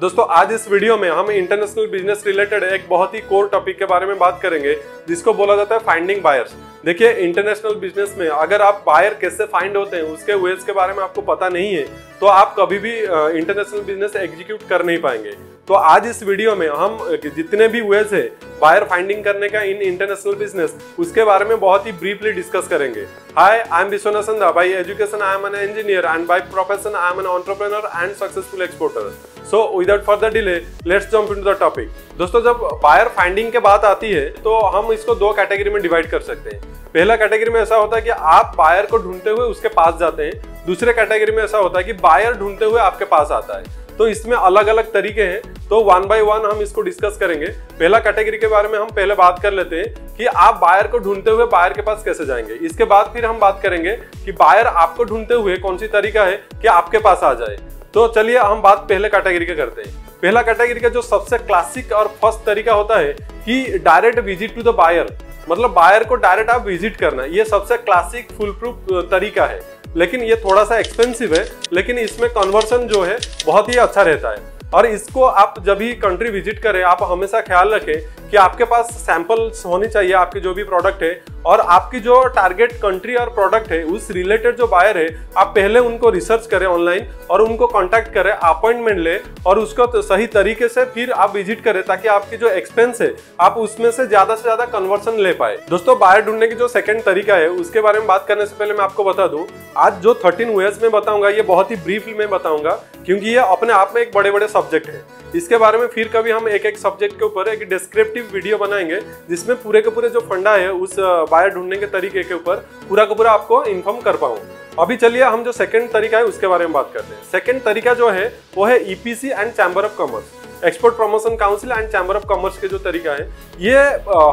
दोस्तों, आज इस वीडियो में हम इंटरनेशनल बिज़नेस रिलेटेड एक बहुत ही कोर टॉपिक के बारे में बात करेंगे, जिसको बोला जाता है फाइंडिंग बायर्स देखिए इंटरनेशनल बिज़नेस में अगर आप बायर कैसे फाइंड होते हैं, उसके वेज के बारे में आपको पता नहीं है तो आप कभी भी इंटरनेशनल बिज़नेस एग्जीक्यूट कर नहीं पाएँगे। तो आज इस वीडियो में हम जितने भी वेज है बायर फाइंडिंग करने का इन इंटरनेशनल बिज़नेस उसके बारे में बहुत ही ब्रीफली डिस्कस करेंगे। Hi I am Vishwanath Sandha by education I am an engineer and by profession I am an entrepreneur and successful exporter so without further delay let's jump into the topic दोस्तों, जब buyer finding के बात आती है तो हम इसको दो कैटेगरी में डिवाइड कर सकते हैं। पहला कैटेगरी में ऐसा होता है कि आप बायर को ढूंढते हुए उसके पास जाते हैं। दूसरे कैटेगरी में ऐसा होता है कि बायर ढूंढते हुए आपके पास आता है। तो इसमें अलग अलग तरीके हैं। तो वन बाय वन हम इसको डिस्कस करेंगे। पहला कैटेगरी के बारे में हम पहले बात कर लेते हैं कि आप बायर को ढूंढते हुए बायर के पास कैसे जाएँगे। इसके बाद फिर हम बात करेंगे कि बायर आपको ढूंढते हुए कौन सी तरीका है कि आपके पास आ जाए। तो चलिए हम बात पहले कैटेगरी के करते हैं। पहला कैटेगरी का जो सबसे क्लासिक और फ़र्स्ट तरीका होता है कि direct visit to the buyer मतलब बायर को डायरेक्ट आप विज़िट करना ये सबसे क्लासिक फुल प्रूफ तरीका है। लेकिन ये थोड़ा सा एक्सपेंसिव है, लेकिन इसमें कन्वर्सन जो है, बहुत ही अच्छा रहता है। और इसको आप जब भी कंट्री विज़िट करें, आप हमेशा ख्याल रखें कि आपके पास सैंपल्स होने चाहिए, आपके जो भी प्रोडक्ट है, और आपकी जो टारगेट कंट्री और प्रोडक्ट है, उस रिलेटेड जो बायर है, आप पहले उनको रिसर्च करें ऑनलाइन और उनको कांटेक्ट करें अपॉइंटमेंट ले और उसको तो सही तरीके से फिर आप विज़िट करें ताकि आपकी जो एक्सपेंस है, आप उसमें से ज़्यादा से ज़्यादा कन्वर्सन ले पाए। दोस्तों बायर ढूँढने की जो सेकेंड तरीका है, उसके बारे में बात करने से पहले मैं आपको बता दूँ, आज जो थर्टीन वेज में बताऊँगा, ये बहुत ही ब्रीफली में बताऊँगा, क्योंकि ये अपने आप में एक बड़े बड़े सब्जेक्ट है। इसके बारे में फिर कभी हम एक एक सब्जेक्ट के ऊपर एक डिस्क्रिप्टिव वीडियो बनाएँगे, जिसमें पूरे के पूरे जो फंडा है, उस बायर ढूँढने के तरीके के ऊपर पूरा का पूरा आपको इन्फॉर्म कर पाऊँ। अभी चलिए हम जो सेकंड तरीका है, उसके बारे में बात करते हैं। सेकंड तरीका जो है, वो है EPC and chamber of commerce export promotion council and chamber of commerce के जो तरीका है, ये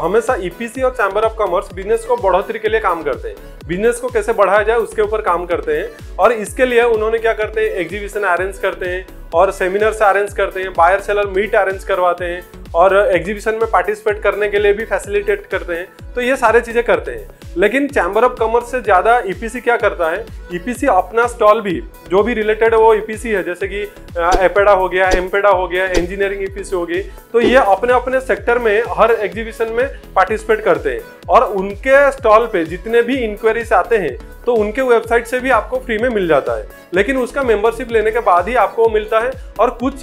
हमेशा ईपीसी और चैम्बर ऑफ़ कॉमर्स बिज़नेस को बढ़ोतरी के लिए काम करते हैं। बिज़नेस को कैसे बढ़ाया जाए, उसके ऊपर काम करते हैं। और इसके लिए उन्होंने क्या करते हैं एग्जीबिशन अरेंज करते हैं और सेमिनार्स अरेंज करते हैं बायर सेलर मीट अरेंज करवाते हैं और एग्जीबिशन में पार्टिसिपेट करने के लिए भी फैसिलिटेट करते हैं। तो ये सारे चीज़ें करते हैं। लेकिन चैम्बर ऑफ़ कॉमर्स से ज़्यादा ईपीसी क्या करता है? ईपीसी अपना स्टॉल भी जो भी रिलेटेड वो ईपीसी है, जैसे कि एपेडा हो गया एमपेडा हो गया इंजीनियरिंग ईपीसी हो गई तो ये अपने अपने सेक्टर में हर एग्जीबिशन में पार्टिसिपेट करते हैं। और उनके स्टॉल पे जितने भी इंक्वायरीज आते हैं तो उनके वेबसाइट से भी आपको फ्री में मिल जाता है। लेकिन उसका मेंबरशिप लेने के बाद ही आपको मिलता है, और कुछ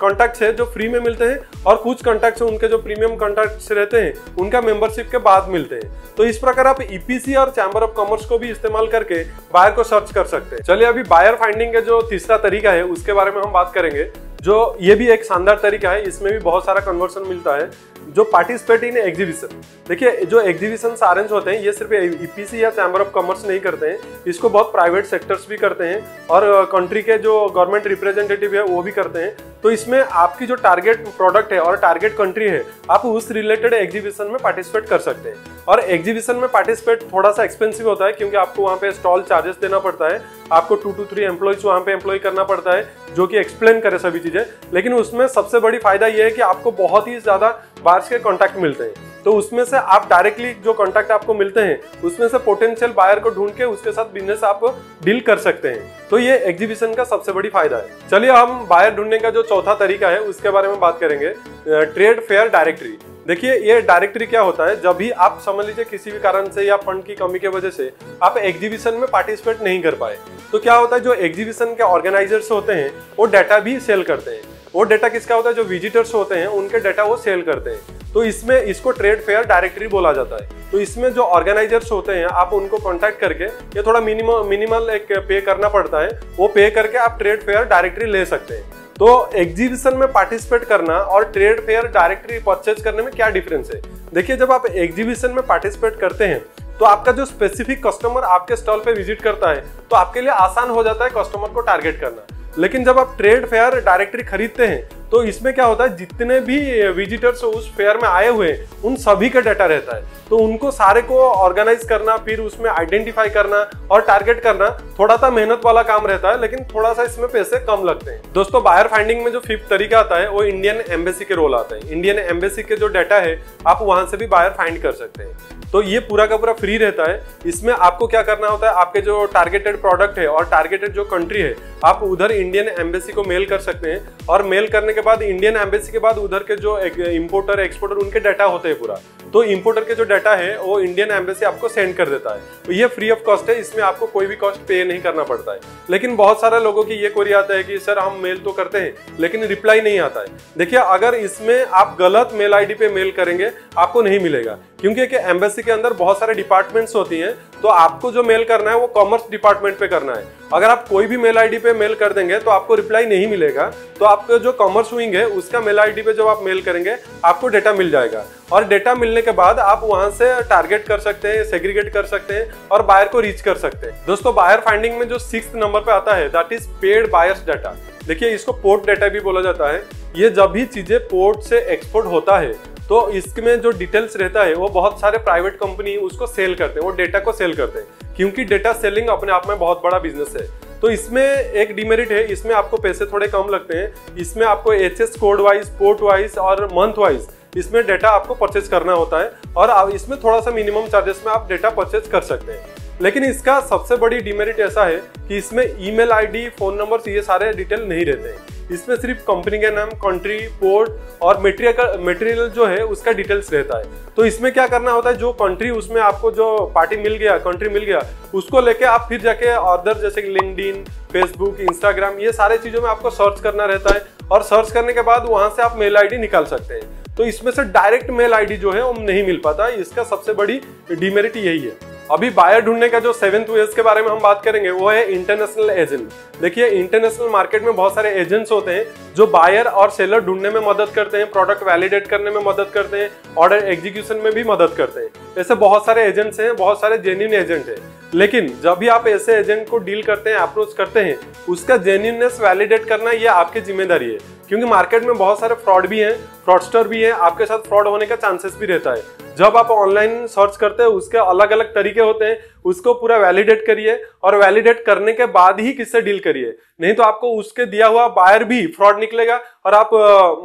कॉन्टैक्ट्स है जो फ्री में मिलते हैं, और कुछ कॉन्टैक्ट्स उनके जो प्रीमियम कॉन्टैक्ट्स रहते हैं, उनका मेंबरशिप के बाद मिलते हैं। तो इस प्रकार आप ईपीसी और चैम्बर ऑफ़ कॉमर्स को भी इस्तेमाल करके बायर को सर्च कर सकते हैं। चलिए अभी बायर फाइंडिंग का जो तीसरा तरीका है, उसके बारे में हम बात करेंगे। जो ये भी एक शानदार तरीका है, इसमें भी बहुत सारा कन्वर्सन मिलता है, जो पार्टिसिपेट इन एग्जीबिशन देखिए, जो एग्जीबिशन अरेंज होते हैं, ये सिर्फ़ ईपीसी या चैम्बर ऑफ़ कॉमर्स नहीं करते हैं, इसको बहुत प्राइवेट सेक्टर्स भी करते हैं, और कंट्री के जो गवर्नमेंट रिप्रेजेंटेटिव है, वो भी करते हैं। तो इसमें आपकी जो टारगेट प्रोडक्ट है और टारगेट कंट्री है, आप उस रिलेटेड एग्जीबिशन में पार्टिसिपेट कर सकते हैं। और एग्जीबिशन में पार्टिसिपेट थोड़ा सा एक्सपेंसिव होता है क्योंकि आपको वहाँ पे स्टॉल चार्जेस देना पड़ता है, आपको टू टू थ्री एम्प्लॉयज़ वहाँ पे एम्प्लॉय करना पड़ता है, जो कि एक्सप्लेन करे सभी चीज़ें। लेकिन उसमें सबसे बड़ी फ़ायदा यह है कि आपको बहुत ही ज़्यादा बार्स के कॉन्टैक्ट मिलते हैं। तो उसमें से आप डायरेक्टली जो कॉन्टैक्ट आपको मिलते हैं, उसमें से पोटेंशियल बायर को ढूंढ के उसके साथ बिज़नेस आप डील कर सकते हैं। तो ये एग्जीबिशन का सबसे बड़ी फ़ायदा है। चलिए हम बायर ढूँढने का जो चौथा तरीका है, उसके बारे में बात करेंगे। ट्रेड फेयर डायरेक्टरी देखिए, ये डायरेक्टरी क्या होता है? जब भी आप समझ लीजिए किसी भी कारण से या फंड की कमी की वजह से आप एग्जीबिशन में पार्टिसिपेट नहीं कर पाए। तो क्या होता है, जो एग्जीबिशन के ऑर्गेनाइजर्स होते हैं, वो डाटा भी सेल करते हैं। वो डेटा किसका होता है? जो विजिटर्स होते हैं, उनके डेटा वो सेल करते हैं। तो इसमें इसको ट्रेड फेयर डायरेक्टरी बोला जाता है। तो इसमें जो ऑर्गेनाइजर्स होते हैं, आप उनको कांटेक्ट करके, ये थोड़ा मिनिमम मिनिमल एक पे करना पड़ता है। वो पे करके आप ट्रेड फेयर डायरेक्टरी ले सकते हैं। तो एग्जीबिशन में पार्टिसिपेट करना और ट्रेड फेयर डायरेक्टरी परचेज करने में क्या डिफरेंस है? देखिए, जब आप एग्जीबिशन में पार्टिसिपेट करते हैं तो आपका जो स्पेसिफिक कस्टमर आपके स्टॉल पे विज़िट करता है तो आपके लिए आसान हो जाता है कस्टमर को टारगेट करना। लेकिन जब आप ट्रेड फेयर डायरेक्टरी खरीदते हैं तो इसमें क्या होता है, जितने भी विजिटर्स उस फेयर में आए हुए हैं, उन सभी का डाटा रहता है। तो उनको सारे को ऑर्गेनाइज करना, फिर उसमें आइडेंटिफाई करना और टारगेट करना, थोड़ा सा मेहनत वाला काम रहता है, लेकिन थोड़ा सा इसमें पैसे कम लगते हैं। दोस्तों बायर फाइंडिंग में जो फिफ्थ तरीका आता है, वो इंडियन एम्बेसी के रोल आता है। इंडियन एम्बेसी के जो डाटा है, आप वहाँ से भी बायर फाइंड कर सकते हैं। तो ये पूरा का पूरा फ्री रहता है। इसमें आपको क्या करना होता है, आपके जो टारगेटेड प्रोडक्ट है और टारगेटेड जो कंट्री है, आप उधर इंडियन एम्बेसी को मेल कर सकते हैं और मेल करने के बाद इंडियन एम्बेसी के बाद उधर के जो इम्पोर्टर एक्सपोर्टर उनके डाटा होते हैं पूरा। तो इम्पोर्टर के जो डाटा है, वो इंडियन एम्बेसी आपको सेंड कर देता है। तो ये फ्री ऑफ़ कॉस्ट है, इसमें आपको कोई भी कॉस्ट पे नहीं करना पड़ता है। लेकिन बहुत सारे लोगों की ये क्वेरी आता है कि, सर, हम मेल तो करते हैं, लेकिन रिप्लाई नहीं आता है। देखिए, अगर इसमें आप गलत मेल आईडी पे मेल करेंगे, आपको नहीं मिलेगा। क्योंकि एम्बेसी के अंदर बहुत सारे डिपार्टमेंट्स होती हैं तो आपको जो मेल करना है वो कॉमर्स डिपार्टमेंट पे करना है। अगर आप कोई भी मेल आईडी पे मेल कर देंगे तो आपको रिप्लाई नहीं मिलेगा। तो आपका जो कॉमर्स विंग है, उसका मेल आईडी पे जब आप मेल करेंगे, आपको डेटा मिल जाएगा। और डेटा मिलने के बाद आप वहाँ से टारगेट कर सकते हैं, सेग्रीगेट कर सकते हैं और बायर को रीच कर सकते हैं। दोस्तों, बायर फाइंडिंग में जो सिक्स नंबर पे आता है that is paid buyers data देखिए, इसको पोर्ट डाटा भी बोला जाता है। ये जब भी चीज़ें पोर्ट से एक्सपोर्ट होता है तो इसमें जो डिटेल्स रहता है, वो बहुत सारे प्राइवेट कंपनी उसको सेल करते हैं, वो डेटा को सेल करते हैं। क्योंकि डेटा सेलिंग अपने आप में बहुत बड़ा बिज़नेस है। तो इसमें एक डिमेरिट है, इसमें आपको पैसे थोड़े कम लगते हैं। इसमें आपको H S code wise port wise और मंथ वाइज इसमें डेटा आपको परचेज करना होता है। और इसमें थोड़ा सा मिनिमम चार्जेस में आप डेटा परचेज कर सकते हैं। लेकिन इसका सबसे बड़ी डिमेरिट ऐसा है कि इसमें ईमेल आईडी फ़ोन नंबर ये सारे डिटेल नहीं रहते हैं। इसमें सिर्फ़ कंपनी का नाम कंट्री पोर्ट और मेटेरियल मेटेरियल जो है, उसका डिटेल्स रहता है। तो इसमें क्या करना होता है? जो कंट्री उसमें आपको जो पार्टी मिल गया कंट्री मिल गया, उसको लेके आप फिर जाके अदर जैसे कि लिंकड फेसबुक इंस्टाग्राम ये सारे चीज़ों में आपको सर्च करना रहता है और सर्च करने के बाद वहाँ से आप मेल आईडी निकाल सकते हैं। तो इसमें से डायरेक्ट मेल आईडी जो है, वो नहीं मिल पाता। इसका सबसे बड़ी डिमेरिट यही है। अभी बायर ढूँढने का जो सेवेंथ वेज के बारे में हम बात करेंगे, वो है इंटरनेशनल एजेंट देखिए इंटरनेशनल मार्केट में बहुत सारे एजेंट्स होते हैं जो बायर और सेलर ढूँढने में मदद करते हैं प्रोडक्ट वैलिडेट करने में मदद करते हैं ऑर्डर एग्जीक्यूशन में भी मदद करते हैं। ऐसे बहुत सारे एजेंट्स हैं, बहुत सारे जेन्यून एजेंट हैं। लेकिन जब भी आप ऐसे एजेंट को डील करते हैं अप्रोच करते हैं, उसका जेन्यूननेस वैलिडेट करना ये आपकी ज़िम्मेदारी है। क्योंकि मार्केट में बहुत सारे फ्रॉड भी हैं फ्रॉडस्टर भी हैं, आपके साथ फ्रॉड होने का चांसेस भी रहता है। जब आप ऑनलाइन सर्च करते हैं, उसके अलग अलग तरीके होते हैं, उसको पूरा वैलिडेट करिए और वैलिडेट करने के बाद ही किससे डील करिए। नहीं तो आपको उसके दिया हुआ बायर भी फ्रॉड निकलेगा और आप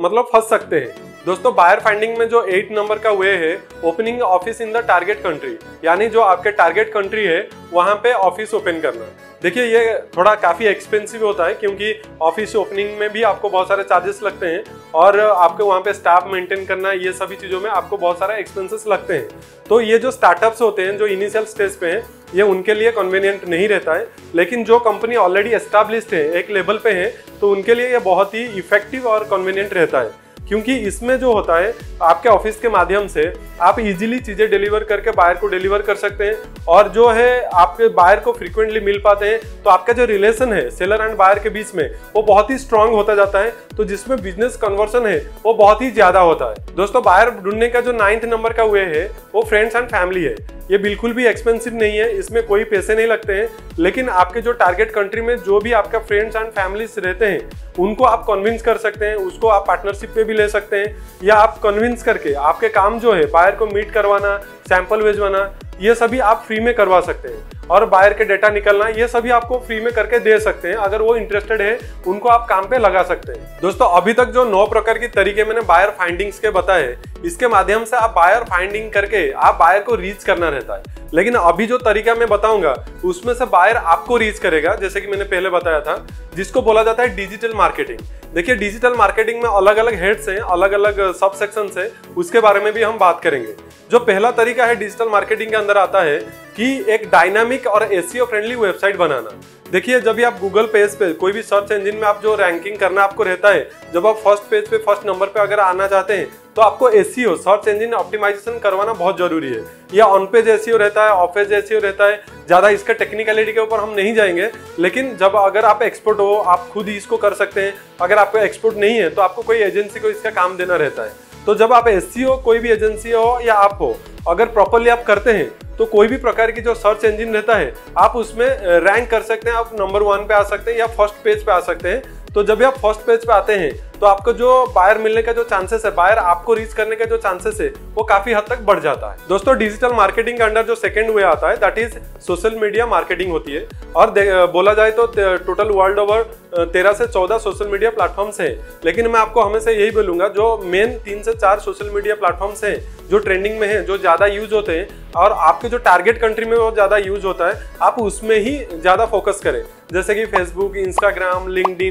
मतलब फंस सकते हैं। दोस्तों बायर फाइंडिंग में जो एट नंबर का वे है opening office in the target country यानी जो आपके टारगेट कंट्री है, वहाँ पे ऑफ़िस ओपन करना। देखिए, ये थोड़ा काफ़ी एक्सपेंसिव होता है, क्योंकि ऑफ़िस ओपनिंग में भी आपको बहुत सारे चार्जेस लगते हैं, और आपको वहाँ पे स्टाफ मेंटेन करना, ये सभी चीज़ों में आपको बहुत सारे एक्सपेंसेस लगते हैं। तो ये जो स्टार्टअप्स होते हैं, जो इनिशियल स्टेज पे हैं, ये उनके लिए कन्वीनियंट नहीं रहता है। लेकिन जो कंपनी ऑलरेडी एस्टाब्लिश्ड है, एक लेवल पे है तो उनके लिए ये बहुत ही इफ़ेक्टिव और कन्वीनियंट रहता है। क्योंकि इसमें जो होता है, आपके ऑफ़िस के माध्यम से आप इजीली चीज़ें डिलीवर करके बायर को डिलीवर कर सकते हैं और जो है, आपके बायर को फ्रीक्वेंटली मिल पाते हैं। तो आपका जो रिलेशन है सेलर एंड बायर के बीच में, वो बहुत ही स्ट्रांग होता जाता है। तो जिसमें बिज़नेस कन्वर्सन है, वो बहुत ही ज़्यादा होता है। दोस्तों बायर ढूँढने का जो नाइन्थ नंबर का वे है, वो फ्रेंड्स एंड फैमिली है। ये बिल्कुल भी एक्सपेंसिव नहीं है, इसमें कोई पैसे नहीं लगते हैं। लेकिन आपके जो टारगेट कंट्री में जो भी आपका फ्रेंड्स एंड फैमिलीज़ रहते हैं, उनको आप कन्विंस कर सकते हैं, उसको आप पार्टनरशिप पे भी ले सकते हैं, या आप कन्विंस करके आपके काम जो है बायर को मीट करवाना सैंपल भेजवाना, ये सभी आप फ्री में करवा सकते हैं। और बायर के डेटा निकलना, ये सभी आपको फ्री में करके दे सकते हैं। अगर वो इंटरेस्टेड है, उनको आप काम पे लगा सकते हैं। दोस्तों, अभी तक जो नौ प्रकार की तरीके मैंने बायर फाइंडिंग्स के बताए, इसके माध्यम से आप बायर फाइंडिंग करके, आप बायर को रीच करना रहता है। लेकिन अभी जो तरीका मैं बताऊँगा, उसमें से बायर आपको रीच करेगा, जैसे कि मैंने पहले बताया था, जिसको बोला जाता है डिजिटल मार्केटिंग देखिए डिजिटल मार्केटिंग में अलग अलग हेड्स हैं अलग अलग सब सेक्शन है, उसके बारे में भी हम बात करेंगे। जो पहला तरीका है डिजिटल मार्केटिंग के अंदर आता है कि एक डायनामिक और एसीओ फ्रेंडली वेबसाइट बनाना। देखिए, जब भी आप गूगल पेज पे कोई भी सर्च इंजन में आप जो रैंकिंग करना आपको रहता है, जब आप फ़र्स्ट पेज पे फ़र्स्ट नंबर पे अगर आना चाहते हैं तो आपको एसीओ सर्च इंजन ऑप्टिमाइजेशन करवाना बहुत ज़रूरी है। या ऑन पेज एसीओ रहता है ऑफ़ पेज एसीओ रहता है, ज़्यादा इसका टेक्निकलिटी के ऊपर हम नहीं जाएँगे, लेकिन जब अगर आप एक्सपर्ट हो, आप खुद ही इसको कर सकते हैं। अगर आपको एक्सपर्ट नहीं है तो आपको कोई एजेंसी को इसका काम देना रहता है। तो जब आप एस कोई भी एजेंसी हो या आप हो, अगर प्रॉपरली आप करते हैं तो कोई भी प्रकार की जो सर्च इंजिन रहता है, आप उसमें रैंक कर सकते हैं, आप नंबर वन पे आ सकते हैं या फ़र्स्ट पेज पे आ सकते हैं। तो जब आप फ़र्स्ट पेज पे आते हैं तो आपको जो बायर मिलने का जो चांसेस है बायर आपको रीच करने का जो चांसेस है, वो काफ़ी हद तक बढ़ जाता है। दोस्तों डिजिटल मार्केटिंग के अंडर जो सेकंड वे आता है that is social media marketing होती है। और बोला जाए तो टोटल वर्ल्ड ओवर तेरह से चौदह सोशल मीडिया प्लेटफॉर्म्स हैं। लेकिन मैं आपको हमेशा यही बोलूँगा, जो मेन तीन से चार सोशल मीडिया प्लेटफॉर्म्स हैं, जो ट्रेंडिंग में है, जो ज़्यादा यूज़ होते हैं, और आपके जो टारगेट कंट्री में वो ज़्यादा यूज़ होता है, आप उसमें ही ज़्यादा फोकस करें। जैसे कि Facebook Instagram LinkedIn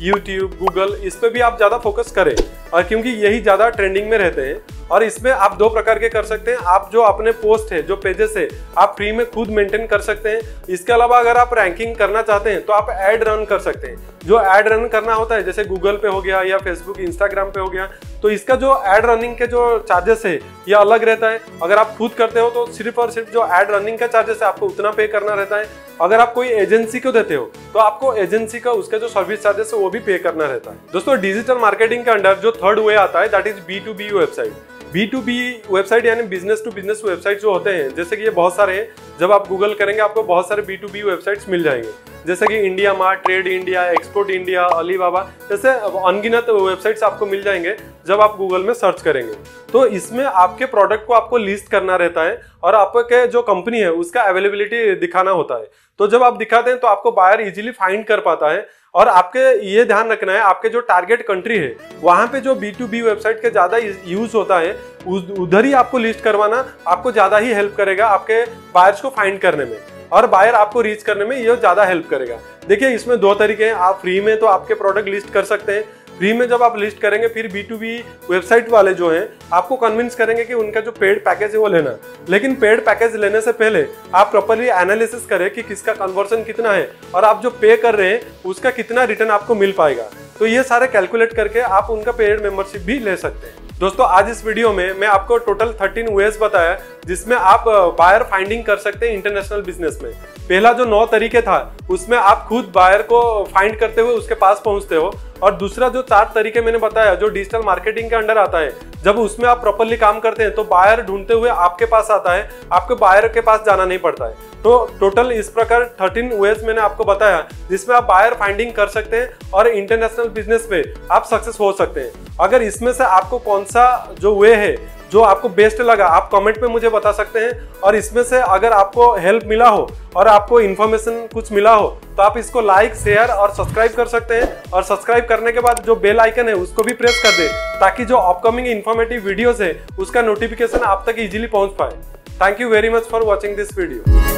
YouTube Google इस पर भी आप ज़्यादा फोकस करें और क्योंकि यही ज़्यादा ट्रेंडिंग में रहते हैं और इसमें आप दो प्रकार के कर सकते हैं। आप जो अपने पोस्ट है, जो पेजेस है, आप फ्री में खुद मेंटेन कर सकते हैं। इसके अलावा अगर आप रैंकिंग करना चाहते हैं तो आप एड रन कर सकते हैं। जो एड रन करना होता है, जैसे गूगल पे हो गया या फेसबुक इंस्टाग्राम पे हो गया तो इसका जो एड रनिंग के जो चार्जेस है, ये अलग रहता है। अगर आप खुद करते हो तो सिर्फ़ और सिर्फ़ जो एड रनिंग का चार्जेस है, आपको उतना पे करना रहता है। अगर आप कोई एजेंसी को देते हो तो आपको एजेंसी का उसका जो सर्विस चार्जेस है, वो भी पे करना रहता है। दोस्तों डिजिटल मार्केटिंग के अंडर जो थर्ड वे आता है that is B to B website B to B website यानी बिज़नेस टू बिज़नेस वेबसाइट जो होते हैं, जैसे कि ये बहुत सारे हैं, जब आप गूगल करेंगे, आपको बहुत सारे बी टू बी वेबसाइट्स मिल जाएँगे। जैसे कि India mart trade India export India Alibaba जैसे अनगिनत वेबसाइट्स आपको मिल जाएँगे, जब आप गूगल में सर्च करेंगे। तो इसमें आपके प्रोडक्ट को आपको लिस्ट करना रहता है और आपके जो कंपनी है, उसका अवेलेबिलिटी दिखाना होता है। तो जब आप दिखाते हैं तो आपको बायर इजीली फाइंड कर पाता है। और आपके ये ध्यान रखना है, आपके जो टारगेट कंट्री है, वहाँ पे जो बी टू बी वेबसाइट के ज़्यादा यूज़ होता है उधर ही आपको लिस्ट करवाना, आपको ज़्यादा ही हेल्प करेगा आपके बायर्स को फाइंड करने में और बायर आपको रीच करने में ये ज़्यादा हेल्प करेगा। देखिए, इसमें दो तरीके हैं, आप फ्री में तो आपके प्रोडक्ट लिस्ट कर सकते हैं फ्री में जब आप लिस्ट करेंगे, फिर बी टू बी वेबसाइट वाले जो हैं, आपको कन्विंस करेंगे कि उनका जो पेड पैकेज है वो लेना लेकिन पेड पैकेज लेने से पहले आप प्रॉपरली एनालिसिस करें कि किसका कन्वर्सन कितना है और आप जो पे कर रहे हैं, उसका कितना रिटर्न आपको मिल पाएगा। तो ये सारे कैलकुलेट करके आप उनका पेड मेंबरशिप भी ले सकते हैं। दोस्तों, आज इस वीडियो में मैं आपको टोटल 13 वेज बताया जिसमें आप बायर फाइंडिंग कर सकते हैं इंटरनेशनल बिज़नेस में। पहला जो नौ तरीके था, उसमें आप खुद बायर को फाइंड करते हुए उसके पास पहुँचते हो और दूसरा जो चार तरीके मैंने बताया, जो डिजिटल मार्केटिंग के अंडर आता है, जब उसमें आप प्रॉपरली काम करते हैं तो बायर ढूंढते हुए आपके पास आता है, आपको बायर के पास जाना नहीं पड़ता है। तो टोटल इस प्रकार 13 वेज मैंने आपको बताया, जिसमें आप बायर फाइंडिंग कर सकते हैं और इंटरनेशनल बिज़नेस में आप सक्सेस हो सकते हैं। अगर इसमें से आपको कौन सा जो वे है जो आपको बेस्ट लगा, आप कमेंट में मुझे बता सकते हैं और इसमें से अगर आपको हेल्प मिला हो और आपको इन्फॉर्मेशन कुछ मिला हो तो आप इसको लाइक शेयर और सब्सक्राइब कर सकते हैं और सब्सक्राइब करने के बाद जो बेल आइकन है, उसको भी प्रेस कर दें ताकि जो अपकमिंग इन्फॉर्मेटिव वीडियोस है, उसका नोटिफिकेशन आप तक इजीली पहुँच पाए। Thank you very much for watching this video